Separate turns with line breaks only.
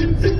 心